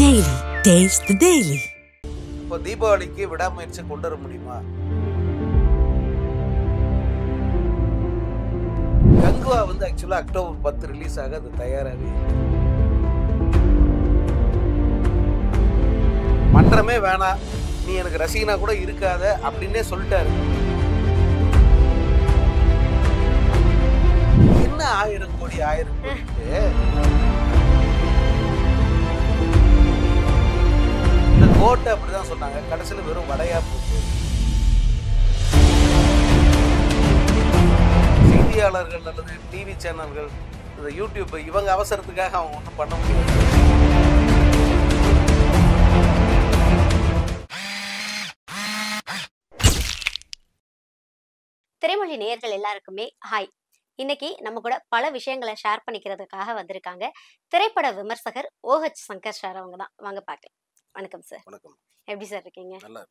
Daily taste தி daily இப்போ தீபாவளிக்கு விடாமுயற்சி கொண்டு வர முடியுமா? கங்குவா வந்து ஆக்சுவலாக அக்டோபர் பத்து ரிலீஸ் ஆக அது தயாராகவே மன்றமே வேணாம். நீ எனக்கு ரசிகனா கூட இருக்காத அப்படின்னே சொல்லிட்டாரு. என்ன ஆயிரம் கோடி ஆயிரம் கோடி ஓட்டு அப்படி அப்படிதான் சொன்னாங்க. கடைசியில் வெறும் வடையா போச்சு. செய்தியாளர்கள் அல்லது டிவி சேனல்கள் இந்த யூடியூப் இவங்க அவசரத்துக்காக அவங்க ஒன்றும் பண்ண முடியாது. திரைமொழி நேயர்கள் எல்லாருக்குமே ஹாய் இன்னைக்கு நம்ம கூட பல விஷயங்களை ஷேர் பண்ணிக்கிறதுக்காக வந்திருக்காங்க. திரைப்பட விமர்சகர் ஓஹெச் சங்கர் சார் அவங்க தான் வாங்க பார்க்கலாம். வணக்கம் சார். வணக்கம். எப்படி சார் இருக்கீங்க? நல்லா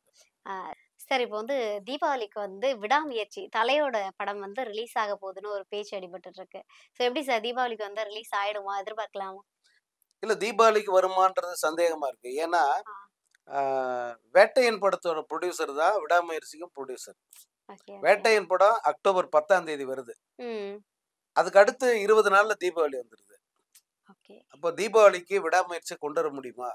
சார் இப்போ வந்து தீபாவளிக்கு வந்து விடாமுயற்சி தலையோட படம் வந்து ரிலீஸ் ஆக போகுதுன்னு ஒரு பேச்சு அடிபட்டு இருக்கு ஸோ எப்படி சார் தீபாவளிக்கு வந்து ரிலீஸ் ஆயிடுமா? எதிர்பார்க்கலாமா? இல்ல தீபாவளிக்கு வருமான்றது சந்தேகமா இருக்கு. ஏன்னா வேட்டையன் படத்தோட ப்ரொடியூசர் தான் விடாமுயற்சிக்கும் ப்ரொடியூசர் வேட்டையன் படம் அக்டோபர் பத்தாம் தேதி வருது. அதுக்கு அடுத்து இருபது நாள்ல தீபாவளி வந்துடுது ஓகே. அப்போ தீபாவளிக்கு விடாமுயற்சி கொண்டு வர முடியுமா?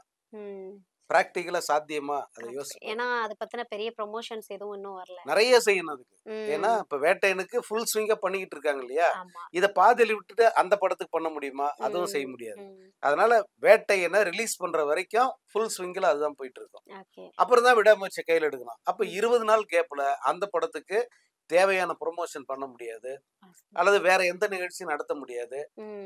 ம் பிராக்டிக்கலா சாத்தியமா அதை யோசி ஏன்னா அதை பத்தின பெரிய ப்ரொமோஷன்ஸ் எதுவும் இன்னும் வரல. நிறைய செய்யணும் அதுக்கு. ஏன்னா இப்ப வேட்டையனுக்கு ஃபுல் ஸ்விங்கா பண்ணிக்கிட்டு இருக்காங்க இல்லையா? இத பாதியில விட்டுட்டு அந்த படத்துக்கு பண்ண முடியுமா? அதுவும் செய்ய முடியாது. அதனால வேட்டையனை ரிலீஸ் பண்ற வரைக்கும் ஃபுல் ஸ்விங்கில் அதுதான் போயிட்டு இருக்கும். அப்புறம் தான் விடாமுயற்சி கையில் எடுக்கணும். அப்ப இருபது நாள் கேப்ல அந்த படத்துக்கு தேவையான ப்ரொமோஷன் பண்ண முடியாது. அல்லது வேற எந்த நிகழ்ச்சியும் நடத்த முடியாது.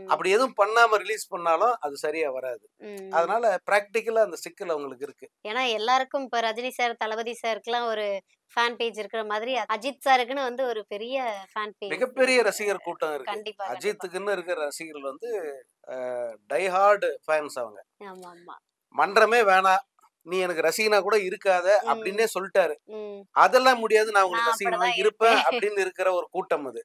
அப்படி எதுவும் பண்ணாம ரிலீஸ் பண்ணாலும் அது சரியா வராது. அதனால பிராக்டிக்கலா அந்த சிக்கல் அவங்களுக்கு இருக்கு. ஏன்னா எல்லாருக்கும் இப்ப ரஜினி சார் தளபதி சாருக்குலாம் ஒரு ஃபேன் பேஜ் இருக்கிற மாதிரி அஜித் சாருக்குன்னு வந்து ஒரு பெரிய ஃபேன் பேஜ் மிகப்பெரிய ரசிகர் கூட்டம் இருக்கு. கண்டிப்பா. அஜித்துக்குன்னு இருக்கிற ரசிகர்கள் வந்து டைஹார்டு ஃபேன்ஸ் அவங்க. ஆமா மன்றமே வேணாம். நீ எனக்கு ரசிகனா கூட இருக்காத அப்படின்னே சொல்லிட்டாரு. அதெல்லாம் முடியாது நான் உங்களுக்கு ரசிகனா இருப்பேன். அப்படின்னு இருக்கிற ஒரு கூட்டம் அது.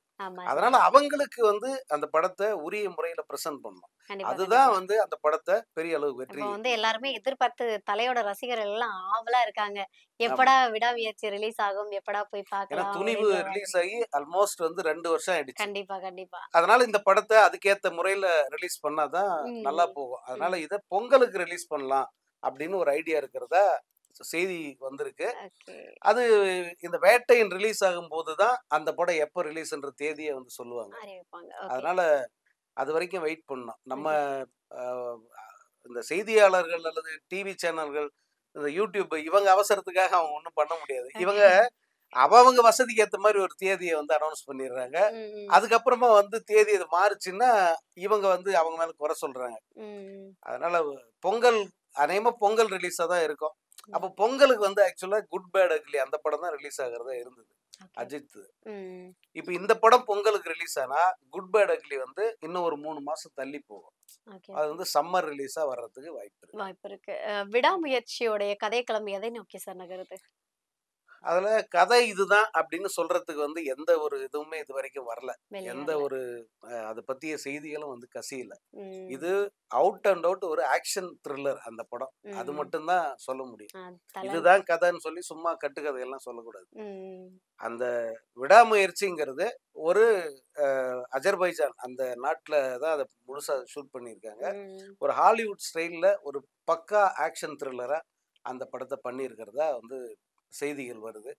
அதனால அவங்களுக்கு வந்து அந்த படத்தை உரிய முறையில பிரசன்ட் கண்டிப்பா அதுதான். வந்து அந்த படத்தை பெரிய அளவு வெற்றி வந்து எல்லாருமே எதிர்பார்த்து தலையோட ரசிகர்கள் எல்லாம் ஆவலா இருக்காங்க. எப்படா விடாமுயற்சி ரிலீஸ் ஆகும்? எப்படா போய் பார்க்கலாம்? துணிவு ரிலீஸ் ஆகி ஆல்மோஸ்ட் வந்து ரெண்டு வருஷம் ஆயிடுச்சு. கண்டிப்பா கண்டிப்பா. அதனால இந்த படத்தை அதுக்கேத்த முறையில ரிலீஸ் பண்ணாதான். நல்லா போகும். அதனால இதை பொங்கலுக்கு ரிலீஸ் பண்ணலாம். அப்படின்னு ஒரு ஐடியா இருக்கிறதா செய்தி வந்திருக்கு. அது இந்த வேட்டையின் ரிலீஸ் ஆகும் போதுதான் அந்த படம் எப்போ ரிலீஸ்ன்ற தேதியை வந்து சொல்லுவாங்க. அதனால அது வரைக்கும் வெயிட் பண்ணணும். நம்ம இந்த செய்தியாளர்கள் அல்லது டிவி சேனல்கள் இந்த யூடியூப் இவங்க அவசரத்துக்காக அவங்க ஒன்றும் பண்ண முடியாது. இவங்க அவஅவங்க வசதிக்கு ஏற்ற மாதிரி ஒரு தேதியை வந்து அனௌன்ஸ் பண்ணிடுறாங்க. அதுக்கப்புறமா வந்து தேதி இது மாறுச்சுன்னா இவங்க வந்து அவங்க மேல குறை சொல்றாங்க. அதனால பொங்கல் அநேகமா பொங்கல் ரிலீஸா தான் இருக்கும். அப்போ பொங்கலுக்கு வந்து ஆக்சுவலா குட் பேட் அக்லி அந்த படம் தான் ரிலீஸ் ஆகிறதா இருந்தது. அஜித் இப்போ இந்த படம் பொங்கலுக்கு ரிலீஸ் ஆனா குட் பேட் அக்லி வந்து இன்னும் ஒரு மூணு மாசம் தள்ளி போகும். அது வந்து சம்மர் ரிலீஸா வர்றதுக்கு வாய்ப்பு இருக்கு. வாய்ப்பு இருக்கு. விடாமுயற்சியோடைய கதைக்களம் எதை நோக்கி சார் நகருது அதுல கதை இதுதான் அப்படின்னு சொல்றதுக்கு வந்து எந்த ஒரு இதுவுமே இது வரைக்கும் வரல. எந்த. ஒரு அதை பத்திய செய்திகளும் வந்து கசியல. இது அவுட் அண்ட் அவுட் ஒரு ஆக்ஷன் த்ரில்லர் அந்த படம். அது மட்டும்தான் சொல்ல முடியும். இதுதான் கதைன்னு சொல்லி சும்மா கட்டுக்கதையெல்லாம் சொல்லக்கூடாது. அந்த விடாமுயற்சிங்கிறது ஒரு அஜர்பைஜான் அந்த நாட்டில் தான் அதை முழுசா ஷூட் பண்ணியிருக்காங்க. ஒரு ஹாலிவுட் ஸ்டைலில் ஒரு பக்கா ஆக்ஷன் த்ரில்லராக அந்த படத்தை பண்ணியிருக்கிறதா வந்து செய்திகள் வருது.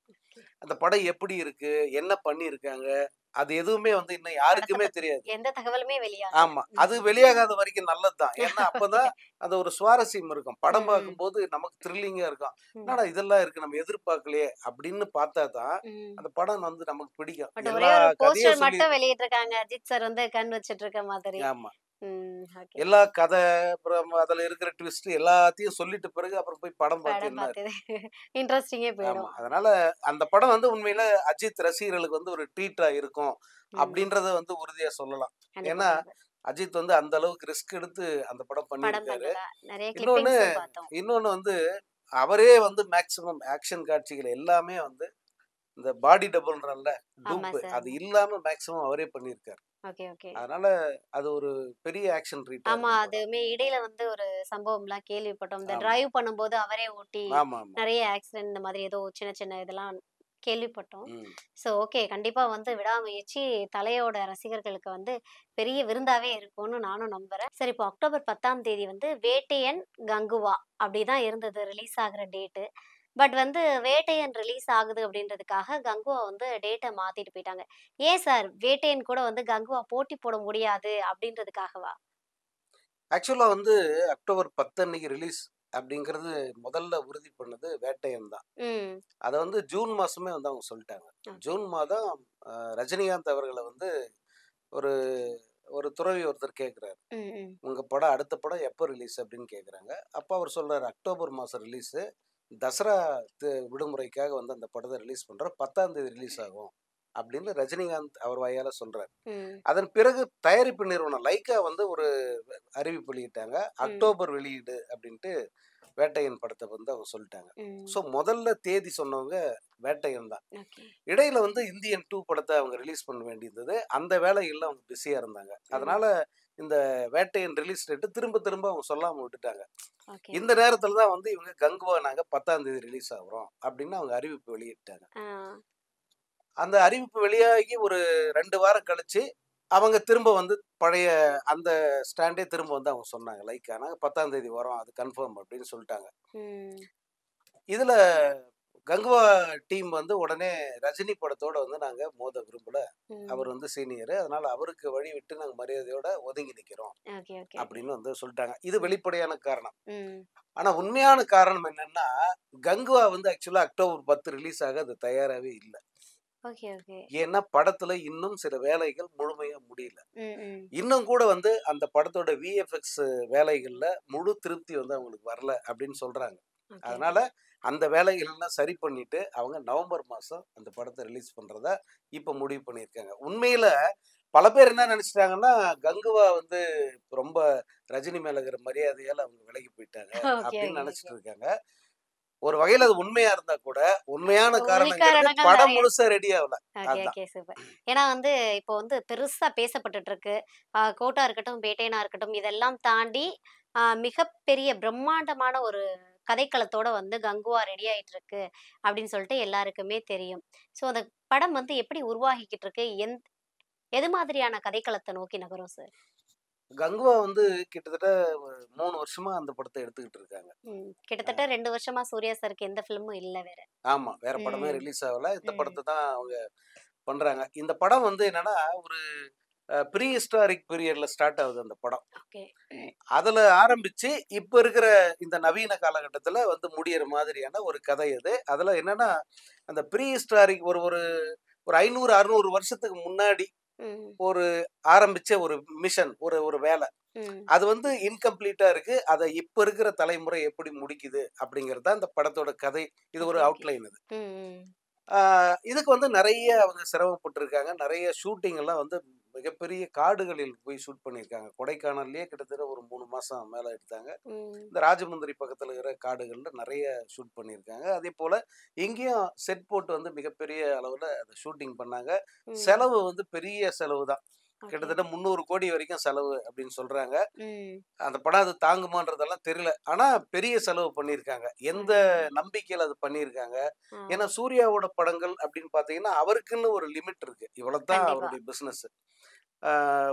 அந்த படம் எப்படி இருக்கு? என்ன பண்ணியிருக்காங்க? அது எதுவுமே வந்து இன்னும் யாருக்குமே தெரியாது. எந்த தகவலுமே வெளியாக ஆமா. அது வெளியாகாத வரைக்கும் நல்லதுதான். ஏன்னா அப்பதான் அது ஒரு சுவாரஸ்யம் இருக்கும். படம். பார்க்கும்போது நமக்கு த்ரில்லிங்கா இருக்கும். என்னடா இதெல்லாம் இருக்கு? நம்ம எதிர்பார்க்கலையே அப்படின்னு பார்த்தா தான் அந்த படம் வந்து நமக்கு பிடிக்கும். மட்டும் வெளியிட்டு இருக்காங்க அஜித் சார் வந்து கண் வச்சிட்டு இருக்க மாதிரி. ஆமா. எல்லா கதை அப்புறம் அதுல இருக்கிற ட்விஸ்ட் எல்லாத்தையும் சொல்லிட்டு பிறகு அப்புறம் போய் படம் பார்த்து படம் என்ன இருக்கு? பார்த்தது இன்ட்ரெஸ்டிங்கே ஆமா. போயிடும் அதனால அந்த படம் வந்து உண்மையில அஜித் ரசிகர்களுக்கு வந்து ஒரு ட்ரீட்டா இருக்கும் அப்படின்றத வந்து உறுதியா சொல்லலாம். ஏன்னா. அஜித் வந்து அந்த அளவுக்கு ரிஸ்க் எடுத்து அந்த படம் பண்ணியிருக்காரு. நிறைய இன்னொன்னு, இன்னொன்னு வந்து அவரே வந்து மேக்சிமம் ஆக்ஷன் காட்சிகள் எல்லாமே வந்து இந்த பாடி டபுள்ன்றல்ல ஆமா டூப் அது இல்லாம மேக்ஸிமம் அவரே பண்ணியிருக்காரு ஓகே ஓகே. அதனால அது ஒரு பெரிய ஆக்ஷன் ட்ரீட் ஆமா அதுவுமே இடையில வந்து ஒரு சம்பவம்லாம் கேள்விப்பட்டோம். இந்த. டிரைவ் பண்ணும்போது அவரே ஓட்டி நிறைய ஆக்சிடென்ட் இந்த மாதிரி ஏதோ சின்ன சின்ன இதெல்லாம் கேள்விப்பட்டோம். So okay. கண்டிப்பா வந்து விடாமுயற்சி தலையோட ரசிகர்களுக்கு வந்து பெரிய விருந்தாவே இருக்கும்னு நானும் நம்புறேன். சரி இப்போ அக்டோபர் பத்தாம் தேதி வந்து வேட்டையன் கங்குவா அப்படிதான் இருந்தது. ரிலீஸ் ஆகுற டேட்டு. பட் வந்து வேட்டையன் ரிலீஸ் ஆகுது அப்படின்றதுக்காக கங்குவா வந்து டேட்டை மாத்திட்டு போயிட்டாங்க. ஏன் சார் வேட்டையன் கூட வந்து கங்குவா போட்டி போட முடியாது அப்படின்றதுக்காகவா? ஆக்சுவலா வந்து அக்டோபர் பத்து அன்னைக்கு ரிலீஸ் அப்படிங்கிறது முதல்ல உறுதி பண்ணது வேட்டையன் தான். அதை வந்து ஜூன் மாசமே வந்து அவங்க சொல்லிட்டாங்க. ஜூன் மாதம் ரஜினிகாந்த் அவர்களை வந்து ஒரு ஒரு துறவி ஒருத்தர் கேட்குறாரு உங்க படம் அடுத்த படம் எப்போ ரிலீஸ் அப்படின்னு கேட்குறாங்க அப்போ அவர் சொல்றாரு அக்டோபர் மாதம் ரிலீஸு. தசரா விடுமுறைக்காக வந்து அந்த படத்தை ரிலீஸ் பண்றோம் பத்தாம் தேதி ரிலீஸ் ஆகும் அப்படின்னு ரஜினிகாந்த் அவர் வாயால சொல்றாரு. ம். அதன் பிறகு தயாரிப்பு நிறுவனம் லைக்கா வந்து ஒரு அறிவிப்பு வெளியிட்டாங்க. அக்டோபர் வெளியீடு அப்படின்ட்டு வேட்டையன் படத்தை வந்து அவங்க சொல்லிட்டாங்க. ஸோ முதல்ல தேதி சொன்னவங்க வேட்டையன் தான். இடையில வந்து இந்தியன் டூ படத்தை அவங்க ரிலீஸ் பண்ண வேண்டியிருந்தது. அந்த வேலைகள்ல அவங்க பிஸியா இருந்தாங்க. அதனால இந்த வேட்டையன் ரிலீஸ் டேட்டு திரும்ப திரும்ப அவங்க சொல்லாம விட்டுட்டாங்க. இந்த நேரத்துல தான் வந்து இவங்க கங்குவா நாங்க பத்தாம் தேதி ரிலீஸ் ஆகுறோம் அப்படின்னு அவங்க அறிவிப்பு வெளியிட்டாங்க. அந்த அறிவிப்பு வெளியாகி ஒரு ரெண்டு வாரம் கழிச்சு அவங்க திரும்ப வந்து பழைய அந்த ஸ்டாண்டே திரும்ப வந்து அவங்க சொன்னாங்க. லைக் நாங்கள் பத்தாம் தேதி வரோம். அது கன்ஃபார்ம் அப்படின்னு சொல்லிட்டாங்க. இதுல கங்குவா டீம் வந்து உடனே ரஜினி படத்தோட வந்து நாங்க மோத விரும்பல. அவர் வந்து சீனியர். அதனால அவருக்கு வழி விட்டு நாங்க மரியாதையோட ஒதுங்கி ஓகே. அப்படின்னு வந்து சொல்லிட்டாங்க. இது வெளிப்படையான காரணம். ம். ஆனா உண்மையான காரணம் என்னன்னா கங்குவா வந்து ஆக்சுவலா அக்டோபர் பத்து ரிலீஸ் ஆக அது தயாராகவே இல்லை. ஏன்னா படத்துல இன்னும் சில வேலைகள் முழுமையா முடியல. இன்னும் கூட வந்து அந்த படத்தோட விஎஃப்எக்ஸ் வேலைகள்ல முழு திருப்தி வந்து அவங்களுக்கு வரல அப்படின்னு சொல்றாங்க. அதனால அந்த வேலைகள் எல்லாம் சரி பண்ணிட்டு அவங்க நவம்பர் மாசம் அந்த படத்தை ரிலீஸ் பண்றதா இப்ப முடிவு பண்ணியிருக்காங்க. உண்மையில பல பேர் என்ன நினைச்சிட்டாங்கன்னா கங்குவா வந்து ரொம்ப ரஜினி மேல இருக்கிற மரியாதையால அவங்க விலகி போயிட்டாங்க அப்படின்னு நினைச்சிட்டு இருக்காங்க. ஒரு வகையில அது உண்மையா இருந்தா கூட உண்மையான காரணம் படம் முழுசா ரெடி ஆகல. ஏன்னா வந்து இப்போ வந்து பெருசா பேசப்பட்டுட்டு இருக்கு. கோட்டா இருக்கட்டும் பேட்டையனா இருக்கட்டும் இதெல்லாம் தாண்டி ஆஹ் மிகப்பெரிய பிரம்மாண்டமான ஒரு கதைக்களத்தோட வந்து கங்குவா ரெடி ஆயிட்டு இருக்கு அப்படின்னு சொல்லிட்டு எல்லாருக்குமே தெரியும். ஸோ அந்த படம் வந்து எப்படி உருவாகிக்கிட்டு இருக்கு? எந் எது மாதிரியான கதைக்களத்தை நோக்கி நகரும் சார் கங்குவா வந்து கிட்டத்தட்ட ஒரு மூணு வருஷமா அந்த படத்தை எடுத்துக்கிட்டு இருக்காங்க. கிட்டத்தட்ட ரெண்டு வருஷமா சூர்யா சாருக்கு எந்த ஃபிலிமும் இல்லை வேற. ஆமா. வேற படமே. ரிலீஸ் ஆகல. இந்த. படத்தை தான் அவங்க பண்றாங்க. இந்த படம் வந்து என்னன்னா ஒரு ப்ரீ ஹிஸ்டாரிக் பீரியட்ல ஸ்டார்ட் ஆகுது அந்த படம். அதுல ஆரம்பிச்சு இப்ப இருக்கிற இந்த நவீன காலகட்டத்துல வந்து முடியிற மாதிரியான ஒரு கதை அது. அதுல என்னன்னா அந்த ப்ரீ ஹிஸ்டாரிக் ஒரு ஒரு ஒரு ஐநூறு அறுநூறு வருஷத்துக்கு முன்னாடி ஒரு ஆரம்பிச்ச ஒரு மிஷன் ஒரு ஒரு வேலை. அது வந்து இன்கம்ப்ளீட்டா இருக்கு. அதை இப்ப இருக்கிற தலைமுறை எப்படி முடிக்குது அப்படிங்கிறது இந்த படத்தோட கதை. இது ஒரு. அவுட்லைன் ஆஹ் இதுக்கு வந்து நிறைய அவங்க சிரமப்பட்டிருக்காங்க. நிறைய ஷூட்டிங் எல்லாம் வந்து மிகப்பெரிய காடுகளில் போய் ஷூட் பண்ணியிருக்காங்க. கொடைக்கானல்லையே கிட்டத்தட்ட ஒரு மூணு மாசம் மேல எடுத்தாங்க. இந்த ராஜமுந்திரி பக்கத்துல இருக்கிற காடுகள்ல நிறைய ஷூட் பண்ணியிருக்காங்க. அதே போல இங்கேயும் செட் போட்டு வந்து மிகப்பெரிய அளவுல அதை ஷூட்டிங் பண்ணாங்க. செலவு வந்து பெரிய செலவு தான். கிட்டத்தட்ட முந்நூறு கோடி வரைக்கும் செலவு அப்படின்னு சொல்றாங்க. அந்த படம் அது தாங்குமான்றதெல்லாம் தெரியல. ஆனா பெரிய செலவு பண்ணியிருக்காங்க. எந்த நம்பிக்கையில அது பண்ணியிருக்காங்க. ஏன்னா சூர்யாவோட படங்கள் அப்படின்னு பாத்தீங்கன்னா அவருக்குன்னு ஒரு லிமிட் இருக்கு. இவ்வளவுதான். அவருடைய பிசினஸ்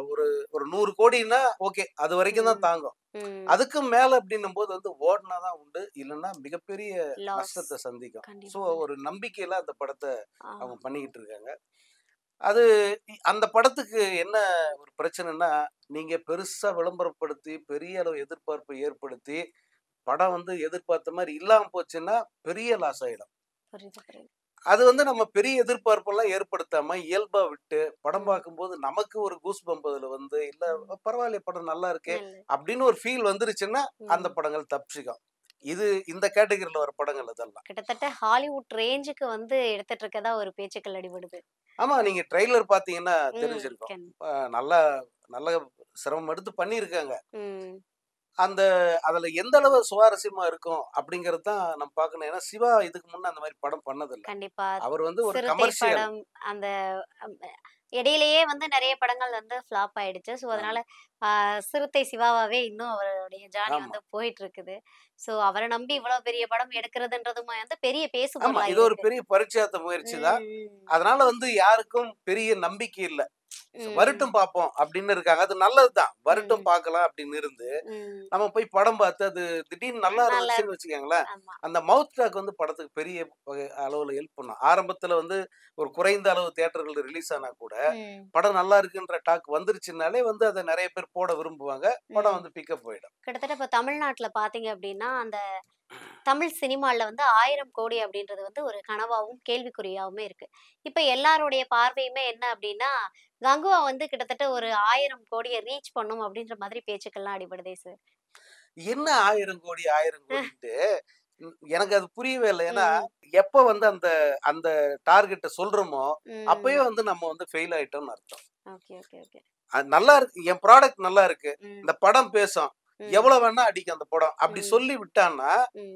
ஒரு ஒரு நூறு கோடின்னா ஓகே அது வரைக்கும் தான். தாங்கும் ம். அதுக்கும் மேல அப்படின்னும் போது வந்து ஓடினாதான் உண்டு இல்லைன்னா மிகப்பெரிய. நஷ்டத்தை சந்திக்கும் ஸோ. ஒரு நம்பிக்கையில அந்த படத்தை. அவங்க பண்ணிக்கிட்டு இருக்காங்க அது அந்த படத்துக்கு என்ன ஒரு பிரச்சனைனா நீங்க பெருசா விளம்பரப்படுத்தி பெரிய அளவு எதிர்பார்ப்பை ஏற்படுத்தி படம் வந்து எதிர்பார்த்த மாதிரி இல்லாம போச்சுன்னா பெரிய லாஸ் ஆயிடும் அது வந்து நம்ம பெரிய எதிர்பார்ப்பெல்லாம் ஏற்படுத்தாம இயல்பா விட்டு படம். பார்க்கும்போது நமக்கு ஒரு கூஸ் பம்ப் அதுல வந்து இல்ல பரவாயில்ல படம் நல்லா இருக்கே. அப்படின்னு ஒரு ஃபீல் வந்துருச்சுன்னா அந்த. படங்கள் தப்பிச்சுக்கும் இது இந்த கேட்டகரியில வர படங்கள் அதெல்லாம் கிட்டத்தட்ட ஹாலிவுட் ரேஞ்சுக்கு வந்து எடுத்துட்டு இருக்கதா ஒரு பேச்சுக்கள் அடிபடுது ஆமா நீங்க ட்ரெய்லர் பாத்தீங்கன்னா தெரிஞ்சிருக்கும் நல்லா நல்ல சிரமம் எடுத்து பண்ணியிருக்காங்க ம், அந்த அதுல எந்த அளவு சுவாரஸ்யமா இருக்கும் அப்படிங்கறது தான் நம்ம பார்க்கணும். ஏன்னா சிவா இதுக்கு முன்ன அந்த மாதிரி படம் பண்ணதில்லை. கண்டிப்பா. அவர் வந்து ஒரு கமர்ஷியல் அந்த இடையிலேயே வந்து நிறைய படங்கள் வந்து ஃப்ளாப் ஆயிடுச்சு. ஸோ அதனால சிறுத்தை சிவாவாவே இன்னும் அவருடைய ஜானி. வந்து போயிட்டு இருக்குது ஸோ அவரை நம்பி இவ்வளவு பெரிய படம் எடுக்கிறதுன்றதும் வந்து பெரிய பேசு ஆமா. பொருளா இது ஒரு. பெரிய பரிச்சயத்த முயற்சி தான். அதனால வந்து யாருக்கும் பெரிய நம்பிக்கை இல்ல. வரட்டும் பார்ப்போம் அப்படின்னு இருக்காங்க. அது நல்லதுதான். வரட்டும். பார்க்கலாம் அப்படின்னு இருந்து நம்ம போய் படம் பார்த்து அது திடீர்னு நல்லா இருந்துச்சுன்னு வச்சுக்கோங்களேன் அந்த மவுத் டாக் வந்து படத்துக்கு பெரிய அளவுல ஹெல்ப் பண்ணும். ஆரம்பத்துல வந்து ஒரு குறைந்த அளவு தியேட்டர்கள் ரிலீஸ் ஆனா கூட படம் நல்லா இருக்குன்ற டாக் வந்துருச்சுனாலே வந்து அதை நிறைய பேர் போட விரும்புவாங்க. படம். வந்து பிக்கப் போயிடும் கிட்டத்தட்ட இப்போ தமிழ்நாட்டுல பாத்தீங்க அப்படின்னா அந்த தமிழ் சினிமால வந்து ஆயிரம் கோடி அப்படின்றது வந்து ஒரு கனவாவும் கேள்விக்குறியாவுமே இருக்கு. இப்ப எல்லாருடைய பார்வையுமே என்ன அப்படின்னா கங்குவா வந்து கிட்டத்தட்ட ஒரு ஆயிரம் கோடியை ரீச் பண்ணும் அப்படின்ற மாதிரி பேச்சுக்கள்லாம் அடிபடுதே சார் என்ன ஆயிரம் கோடி ஆயிரம் கோடின்ட்டு ம், எனக்கு அது புரியவே இல்லை. ஏன்னா எப்ப வந்து அந்த அந்த டார்கெட்டை சொல்றோமோ அப்பயே வந்து நம்ம வந்து ஃபெயில் ஆயிட்டோம்னு அர்த்தம். Okay okay okay. அது நல்லா இருக்கு என் ப்ராடக்ட் நல்லா இருக்கு. இந்த படம் பேசும். எவ்வளவு வேணா அடிக்கும் அந்த படம். அப்படி. சொல்லி விட்டான்னா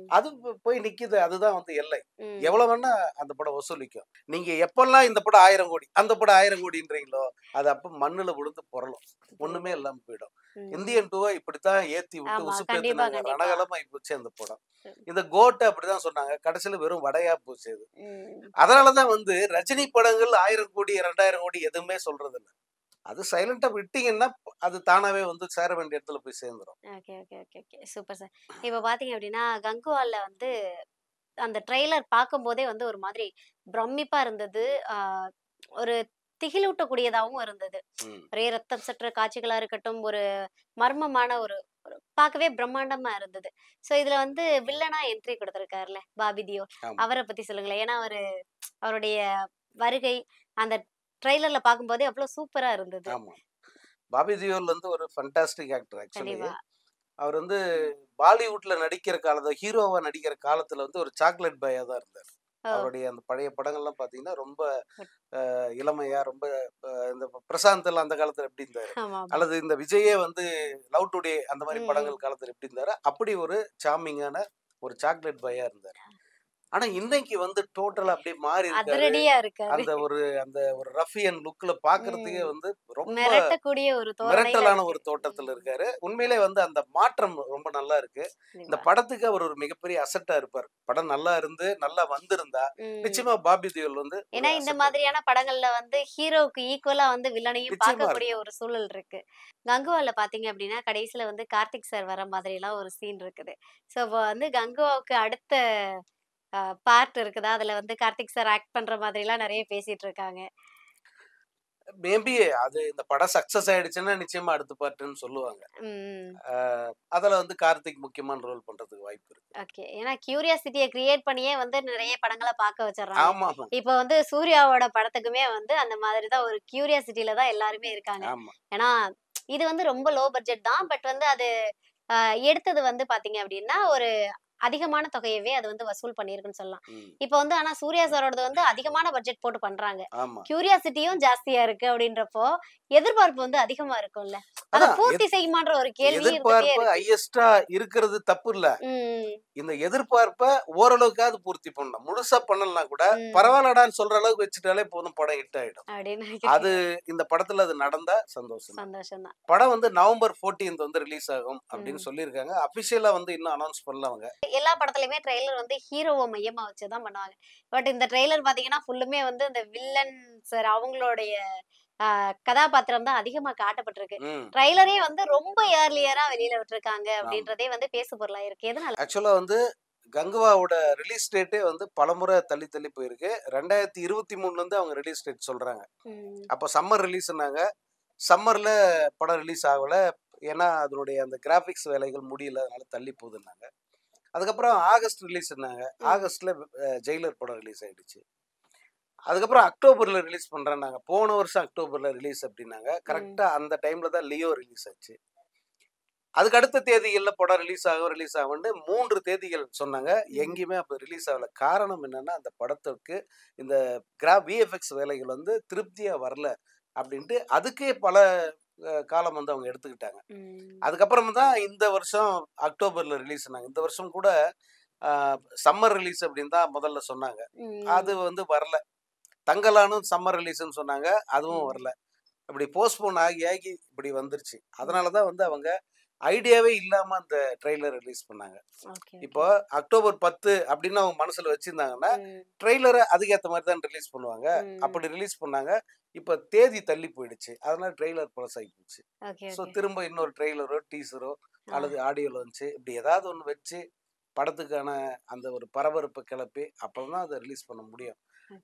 அது போய் நிக்குது. அதுதான் வந்து எல்லை. எவ்வளவு வேணா அந்த படம் வசூலிக்கும். நீங்க எப்பெல்லாம் இந்த படம் ஆயிரம் கோடி அந்த படம் ஆயிரம் கோடின்றீங்களோ அது அப்ப மண்ணுல விழுந்து புரளும் ஒண்ணுமே இல்லாம போயிடும். இந்தியன் டூவை இப்படித்தான் ஏத்தி விட்டு ஆமா, உசு கண்டிப்பா, பேத்துனாங்க கண்டிப்பா. ரணகலமா போச்சு அந்த படம். இந்த கோட்டை அப்படிதான் சொன்னாங்க. கடைசியில வெறும் வடையா போச்சு அது. அதனாலதான் வந்து ரஜினி படங்கள் ஆயிரம் கோடி ரெண்டாயிரம் கோடி எதுவுமே சொல்றது இல்ல அது சைலண்டா விட்டீங்கன்னா அது தானாவே வந்து சேர வேண்டிய இடத்துல போய் சேர்ந்துரும். Okay okay okay okay. Super sir. இப்போ பார்த்தீங்க அப்படின்னா கங்குவால்ல வந்து அந்த ட்ரெய்லர் பார்க்கும்போதே வந்து ஒரு மாதிரி பிரமிப்பா இருந்தது. ஒரு திகிலூட்டக்கூடியதாகவும் இருந்தது. ஒரே ரத்தம் சற்ற காட்சிகளா இருக்கட்டும் ஒரு மர்மமான ஒரு பார்க்கவே பிரம்மாண்டமா இருந்தது. ஸோ இதுல வந்து வில்லனா என்ட்ரி கொடுத்துருக்காருல்ல பாபி தியோ. அவரை பத்தி சொல்லுங்களேன். ஏன்னா அவரு அவருடைய வருகை அந்த ட்ரெய்லர்ல பார்க்கும்போதே அவ்வளவு சூப்பரா இருந்தது. ஆமா. பாபி தியோல் வந்து ஒரு ஃபண்டாஸ்டிக் ஆக்டர் ஆக்சுவலி அவர் வந்து பாலிவுட்ல நடிக்கிற காலத்துல ஹீரோவா நடிக்கிற காலத்துல வந்து ஒரு சாக்லேட் பாயா தான் இருந்தார். அவருடைய அந்த பழைய படங்கள்லாம் பாத்தீங்கன்னா ரொம்ப இளமையா ரொம்ப இந்த பிரசாந்த் எல்லாம் அந்த காலத்துல எப்படி இருந்தாரு. அல்லது இந்த விஜயே வந்து லவ் டுடே அந்த மாதிரி. படங்கள் காலத்துல எப்படி இருந்தாரு? அப்படி ஒரு சாமிங்கான ஒரு சாக்லேட் பாயா இருந்தார். ஆனா இன்னைக்கு வந்து டோட்டலா அப்படியே மாறி அதிரடியா இருக்காரு அந்த ஒரு அந்த ஒரு ரஃபியன் லுக்ல பாக்குறதுக்கே. வந்து ரொம்ப மிரட்டக்கூடிய ஒரு மிரட்டலான இருக்கு. ஒரு தோட்டத்துல இருக்காரு உண்மையிலே வந்து அந்த மாற்றம் ரொம்ப நல்லா இருக்கு இந்த. படத்துக்கு அவர் ஒரு மிகப்பெரிய அசட்டா இருப்பார் படம் நல்லா இருந்து நல்லா வந்திருந்தா. நிச்சயமா பாபி தியோல் வந்து ஏன்னா இந்த. மாதிரியான படங்கள்ல வந்து ஹீரோவுக்கு ஈக்குவலா வந்து வில்லனையும் பார்க்கக்கூடிய ஒரு சூழல் இருக்கு கங்குவால பாத்தீங்க அப்படின்னா கடைசியில வந்து கார்த்திக் சார் வர மாதிரி எல்லாம் ஒரு சீன் இருக்குது சோ வந்து கங்குவாவுக்கு அடுத்த பார்ட் இருக்குதா? அதுல வந்து கார்த்திக் சார் ஆக்ட் பண்ற மாதிரி எல்லாம் நிறைய பேசிட்டு இருக்காங்க. மேபி அது இந்த படம் சக்சஸ் ஆயிடுச்சுன்னா நிச்சயமா அடுத்த பாட்டுன்னு சொல்லுவாங்க. அதுல வந்து கார்த்திக் முக்கியமான ரோல் பண்றதுக்கு வாய்ப்பு இருக்கு. ஓகே. ஏன்னா கியூரியாசிட்டியை கிரியேட் பண்ணியே வந்து நிறைய படங்களை பார்க்க வச்சிடறாங்க. இப்போ வந்து சூர்யாவோட படத்துக்குமே வந்து அந்த மாதிரி தான் ஒரு கியூரியாசிட்டியில தான் எல்லாருமே இருக்காங்க. ஏன்னா இது வந்து ரொம்ப லோ பட்ஜெட் தான். பட் வந்து அது எடுத்தது வந்து பாத்தீங்க அப்படின்னா ஒரு அதிகமான தொகையவே அது வந்து வசூல் பண்ணியிருக்குன்னு சொல்லலாம். இப்போ வந்து ஆனா சூர்யா சாரோடது வந்து அதிகமான பட்ஜெட் போட்டு பண்றாங்க. கியூரியாசிட்டியும் ஜாஸ்தியா இருக்கு அப்படின்றப்போ எதிர்பார்ப்பு வந்து அதிகமா இருக்கும்ல. அதை பூர்த்தி செய்யுமான்ற ஒரு கேள்வி எதிர்பார்ப்பு ஹையஸ்டா இருக்கிறது தப்பு இல்ல இந்த எதிர்பார்ப்பை ஓரளவுக்காவது பூர்த்தி பண்ணணும் முழுசா பண்ணலனா கூட. பரவாயில்லடான்னு சொல்ற அளவுக்கு வச்சுட்டாலே போதும் படம் ஹிட் ஆயிடும். அது இந்த படத்துல அது நடந்தா சந்தோஷம் சந்தோஷம் படம் வந்து நவம்பர் 14th வந்து ரிலீஸ் ஆகும் அப்படின்னு. சொல்லியிருக்காங்க. அபிஷியலா வந்து இன்னும் அனௌன்ஸ் பண்ணல அவங்க. எல்லா படத்துலயுமே ட்ரெய்லர் வந்து ஹீரோவை மையமா வச்சுதான் பண்ணுவாங்க. பட் இந்த ட்ரெய்லர் பாத்தீங்கன்னா ஃபுல்லுமே வந்து இந்த வில்லன் சார் அவங்களுடைய கதாபாத்திரம் தான் அதிகமா காட்டப்பட்டிருக்கு. ம். ட்ரைலரே வந்து ரொம்ப ஏர்லியரா வெளியில விட்டுருக்காங்க அப்படின்றதே வந்து பேசு பொருளா இருக்கு. எதனால? ஆக்சுவலா வந்து கங்குவாவோட ரிலீஸ் டேட்டே வந்து பலமுறை தள்ளி தள்ளி போயிருக்கு. ரெண்டாயிரத்தி இருபத்தி மூணுல இருந்து அவங்க ரிலீஸ் டேட் சொல்றாங்க. அப்போ சம்மர் ரிலீஸ்னாங்க சம்மர்ல படம் ரிலீஸ் ஆகல. ஏன்னா அதனுடைய அந்த கிராஃபிக்ஸ் வேலைகள் முடியல. அதனால தள்ளி போகுதுன்னாங்க அதுக்கப்புறம் ஆகஸ்ட் ம். ஆகஸ்ட்ல அஹ், ஜெயிலர் படம் ரிலீஸ் ஆயிடுச்சு. அதுக்கப்புறம் அக்டோபர்ல ரிலீஸ் பண்றேன்னாங்க. போன வருஷம் அக்டோபர்ல ரிலீஸ் அப்படின்னாங்க. கரெக்டா அந்த டைம்ல தான் லியோ ரிலீஸ் ஆச்சு. அதுக்கு அடுத்த தேதிகள்ல படம் ரிலீஸ் ஆகும் ரிலீஸ் ஆகும்னு மூன்று தேதிகள் சொன்னாங்க. எங்கேயுமே அப்போ ரிலீஸ் ஆகல. காரணம் என்னன்னா அந்த படத்துக்கு இந்த கிரா விஎஃப்எக்ஸ் வேலைகள் வந்து திருப்தியா வரல அப்படின்ட்டு அதுக்கே பல காலம் வந்து அவங்க எடுத்துக்கிட்டாங்க. அதுக்கப்புறம் தான் இந்த வருஷம் அக்டோபர்ல ரிலீஸ் பண்ணாங்க இந்த வருஷம் கூட சம்மர் ரிலீஸ் அப்படின்னு தான் முதல்ல சொன்னாங்க. அது வந்து வரல. தங்கலானும் சம்மர் ரிலீஸ்னு சொன்னாங்க. அதுவும். வரல. இப்படி போஸ்ட்போன் ஆகி ஆகி இப்படி வந்துருச்சு. அதனால தான் வந்து அவங்க ஐடியாவே இல்லாம அந்த ட்ரெய்லர் ரிலீஸ் பண்ணாங்க இப்போ அக்டோபர் பத்து அப்படின்னு அவங்க மனசுல வச்சிருந்தாங்கன்னா. ட்ரெய்லரை அதுக்கேற்ற மாதிரி தான் ரிலீஸ் பண்ணுவாங்க. அப்படி ரிலீஸ் பண்ணாங்க இப்போ தேதி தள்ளி போயிடுச்சு அதனால ட்ரெய்லர் பழசாகி போச்சு ஸோ திரும்ப இன்னொரு ட்ரெய்லரோ டீசரோ. அல்லது ஆடியோ லான்ச்சு இப்படி ஏதாவது ஒன்று வச்சு படத்துக்கான அந்த ஒரு பரபரப்பை கிளப்பி அப்புறம் தான் அதை ரிலீஸ் பண்ண முடியும்.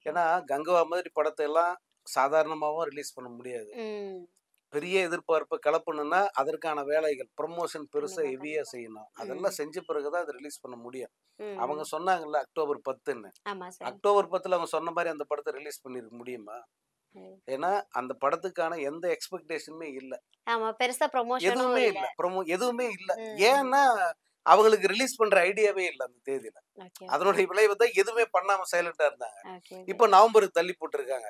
ஏன்னா கங்குவா மாதிரி படத்தை எல்லாம் சாதாரணமாகவும் ரிலீஸ் பண்ண முடியாது. பெரிய எதிர்பார்ப்பை கிளப்பணும்னா அதற்கான வேலைகள் ப்ரமோஷன் பெருசாக கண்டிப்பா, ஹெவியாக. செய்யணும். அதெல்லாம் செஞ்ச பிறகு தான் அதை ரிலீஸ் பண்ண முடியும். அவங்க சொன்னாங்கல்ல அக்டோபர் பத்துன்னு. அக்டோபர் பத்தில் அவங்க சொன்ன மாதிரி அந்த படத்தை ரிலீஸ் பண்ணிருக்க முடியுமா. ஏன்னா அந்த படத்துக்கான எந்த எக்ஸ்பெக்டேஷனுமே இல்லை. பெருசா எதுவுமே இல்ல. ப்ரொமோ எதுவுமே இல்லை. ஏன்னா அவங்களுக்கு ரிலீஸ் பண்ற ஐடியாவே இல்லை அந்த தேதியில. அதனுடைய விளைவு தான் எதுவுமே பண்ணாம சைலண்டா இருந்தாங்க. இப்போ நவம்பருக்கு தள்ளி போட்டிருக்காங்க.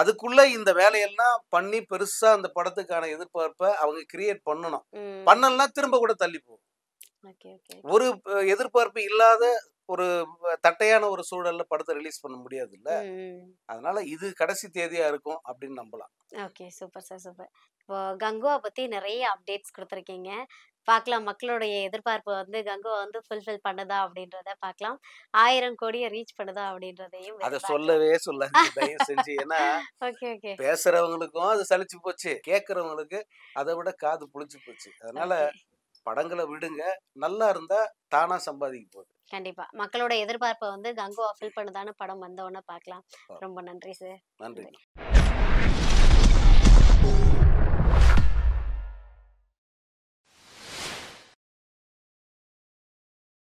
அதுக்குள்ள இந்த வேலையெல்லாம் பண்ணி பெருசா அந்த படத்துக்கான எதிர்பார்ப்பை அவங்க கிரியேட் பண்ணணும். பண்ணலாம் திரும்ப கூட தள்ளி போகும். ஒரு எதிர்பார்ப்பு இல்லாத ஒரு தட்டையான ஒரு சூழல்ல படத்தை ரிலீஸ் பண்ண முடியாது இல்ல. அதனால இது கடைசி தேதியா இருக்கும் அப்படின்னு நம்பலாம். Okay super sir super. இப்போ கங்குவா பத்தி நிறைய அப்டேட்ஸ் கொடுத்துருக்கீங்க. பார்க்கலாம் மக்களுடைய எதிர்பார்ப்பு வந்து கங்குவா வந்து ஃபுல்ஃபில் பண்ணுதா அப்படின்றத பார்க்கலாம் ஆயிரம் கோடியை ரீச் பண்ணுதா அப்படின்றதையும் அதை சொல்லவே தயவு செஞ்சு. ஏன்னா ஓகே ஓகே. பேசுறவங்களுக்கும் அது சலிச்சு போச்சு. கேட்கறவங்களுக்கு அதை விட காது புளிச்சு போச்சு. அதனால படங்களை விடுங்க. நல்லா இருந்தா தானா சம்பாதிக்க போகுது கண்டிப்பா. மக்களோட எதிர்பார்ப்பை வந்து கங்குவா ஃபில் பண்ணுதான்னு படம் வந்த உடனே பார்க்கலாம். ரொம்ப நன்றி சார் நன்றி.